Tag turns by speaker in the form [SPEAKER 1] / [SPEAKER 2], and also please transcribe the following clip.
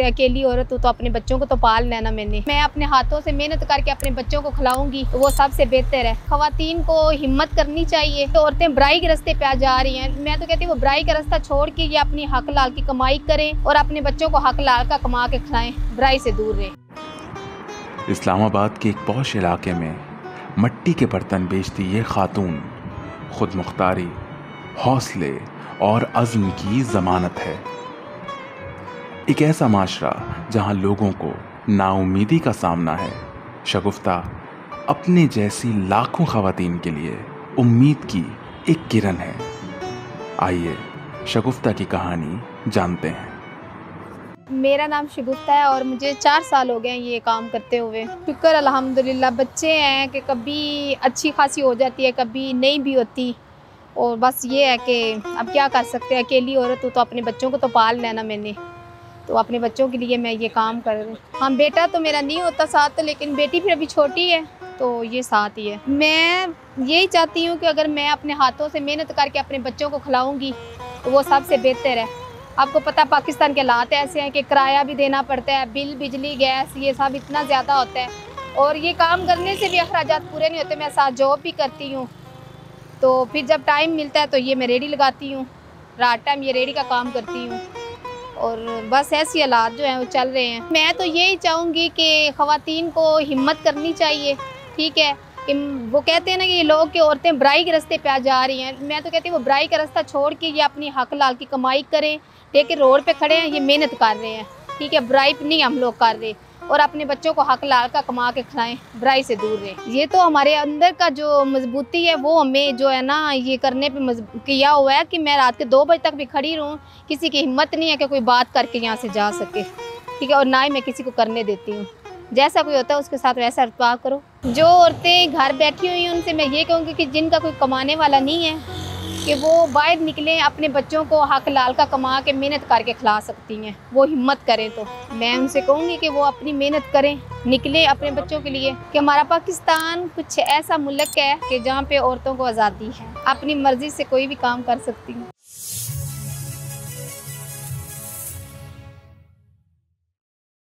[SPEAKER 1] सकते हैं, अकेली औरत हूँ तो अपने बच्चों को तो पाल लेना मैंने। मैं अपने हाथों से मेहनत करके अपने बच्चों को खिलाऊँगी, वो सबसे बेहतर है। खातन को हिम्मत करनी चाहिए। तो औरतें बुराई के रास्ते पे आ जा रही हैं। मैं तो कहती हूँ, वो बुराई का रास्ता छोड़ के ये अपनी हक लाल की कमाई करें और अपने बच्चों को हक लाल का कमा के खिलाएँ, बुराई से दूर रहें।
[SPEAKER 2] इस्लामाबाद के एक पौश इलाके में मट्टी के बर्तन बेचती ये खातून खुद मुख्तारी हौसले और अज़्म की ज़मानत है। एक ऐसा माशरा जहाँ लोगों को नाउमीदी का सामना है। शगुफ्ता अपने जैसी लाखों खातन के लिए उम्मीद की एक किरण है। आइए शगुफ्ता की कहानी जानते हैं।
[SPEAKER 1] मेरा नाम शगुफ्ता है और मुझे चार साल हो गए हैं ये काम करते हुए। शुक्र अल्हम्दुलिल्लाह बच्चे हैं कि कभी अच्छी खासी हो जाती है, कभी नहीं भी होती। और बस ये है कि अब क्या कर सकते हैं? अकेली औरत हूँ तो अपने बच्चों को तो पाल लेना मैंने। तो अपने बच्चों के लिए मैं ये काम कर रही हूँ। हाँ बेटा तो मेरा नहीं होता साथ, लेकिन बेटी फिर अभी छोटी है तो ये साथ ही है। मैं यही चाहती हूँ कि अगर मैं अपने हाथों से मेहनत करके अपने बच्चों को खिलाऊँगी तो वो सबसे बेहतर है। आपको पता पाकिस्तान के हालात ऐसे हैं कि किराया भी देना पड़ता है, बिल, बिजली, गैस, ये सब इतना ज़्यादा होता है। और ये काम करने से भी अखराज पूरे नहीं होते, मैं साथ जॉब भी करती हूँ। तो फिर जब टाइम मिलता है तो ये मैं रेडी लगाती हूँ। रात टाइम ये रेडी का काम करती हूँ। और बस ऐसे हालात जो हैं, वो चल रहे हैं। मैं तो यही चाहूँगी कि ख़वान को हिम्मत करनी चाहिए, ठीक है? कि वो कहते हैं ना कि लोग की औरतें बुराई के रास्ते पे आ जा रही हैं। मैं तो कहती हूँ, वो बुराई का रास्ता छोड़ के ये अपनी हक लाल की कमाई करें लेकिन रोड पर खड़े हैं, ये मेहनत कर रहे हैं, ठीक है? बुराई नहीं हम लोग कर रहे। और अपने बच्चों को हक लाल का कमा के खिलाएँ, बुराई से दूर रहें। ये तो हमारे अंदर का जो मजबूती है, वो हमें जो है ना, ये करने पे किया हुआ है कि मैं रात के दो बजे तक भी खड़ी रहूँ, किसी की हिम्मत नहीं है कि कोई बात करके यहाँ से जा सके। ठीक है, और ना ही मैं किसी को करने देती हूँ। जैसा कोई होता है, उसके साथ वैसा अर्पा करो। जो औरतें घर बैठी हुई हैं, उनसे मैं ये कहूँगी कि जिनका कोई कमाने वाला नहीं है कि वो बाहर निकलें, अपने बच्चों को हक लाल का कमा के मेहनत करके खिला सकती हैं। वो हिम्मत करें तो। मैं उनसे कहूँगी कि वो अपनी मेहनत करें, निकलें अपने बच्चों के लिए कि हमारा पाकिस्तान कुछ ऐसा मुल्क है कि जहाँ पे औरतों को आज़ादी है। अपनी मर्ज़ी से कोई भी काम कर सकती हूँ।